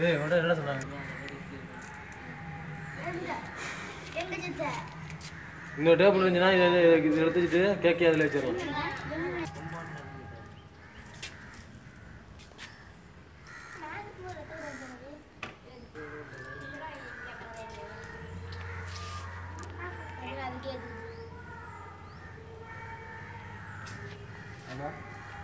ஏய் உடனே என்ன சொன்னாங்க எங்க இன்னொரு டேபிள் இருந்துச்சுன்னா இதை இதை- எடுத்துக்கிட்டு எடுத்து கேக்கே அதில் வச்சிடலாம். Yeah.